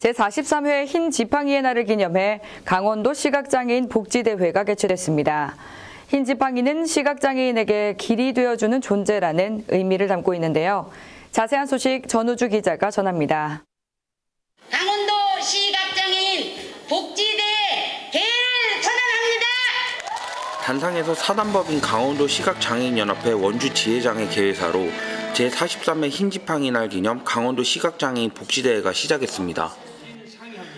제43회 흰 지팡이의 날을 기념해 강원도 시각장애인 복지대회가 개최됐습니다. 흰 지팡이는 시각장애인에게 길이 되어주는 존재라는 의미를 담고 있는데요. 자세한 소식 전우주 기자가 전합니다. 강원도 시각장애인 복지대 개를 선언합니다. 단상에서 사단법인 강원도 시각장애인연합회 원주 지회장의 개회사로 제43회 흰지팡이 날 기념 강원도 시각장애인 복지대회가 시작했습니다.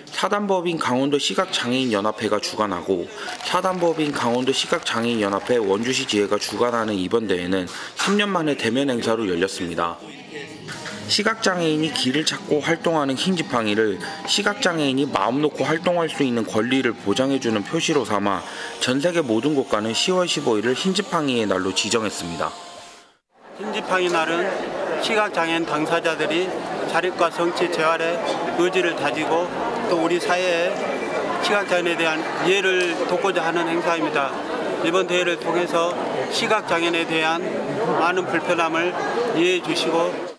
사단법인 강원도 시각장애인연합회가 주관하고 사단법인 강원도 시각장애인연합회 원주시 지회가 주관하는 이번 대회는 3년 만에 대면 행사로 열렸습니다. 시각장애인이 길을 찾고 활동하는 흰지팡이를 시각장애인이 마음 놓고 활동할 수 있는 권리를 보장해주는 표시로 삼아 전 세계 모든 곳가는 10월 15일을 흰지팡이의 날로 지정했습니다. 흰지팡이 날은 시각장애인 당사자들이 자립과 성취 재활의 의지를 다지고 또 우리 사회에 시각장애인에 대한 이해를 돕고자 하는 행사입니다. 이번 대회를 통해서 시각장애인에 대한 많은 불편함을 이해해 주시고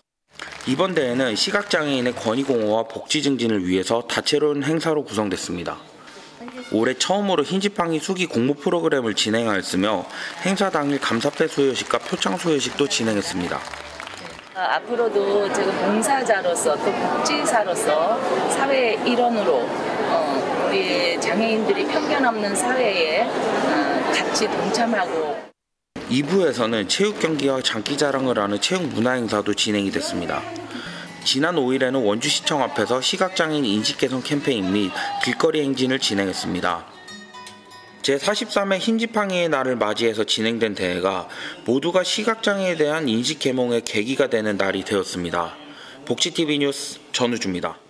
이번 대회는 시각장애인의 권익 공호와 복지 증진을 위해서 다채로운 행사로 구성됐습니다. 올해 처음으로 흰지팡이 수기 공모 프로그램을 진행하였으며 행사 당일 감사패 수여식과 표창 수여식도 진행했습니다. 어, 앞으로도 제가 봉사자로서 또 복지사로서 사회 일원으로 어, 우리 장애인들이 편견 없는 사회에 어, 같이 동참하고 2부에서는 체육 경기와 장기 자랑을 하는 체육 문화 행사도 진행이 됐습니다. 지난 5일에는 원주시청 앞에서 시각장애인 인식 개선 캠페인 및 길거리 행진을 진행했습니다. 제43회 흰지팡이의 날을 맞이해서 진행된 대회가 모두가 시각장애에 대한 인식 계몽의 계기가 되는 날이 되었습니다. 복지TV 뉴스 전우주입니다.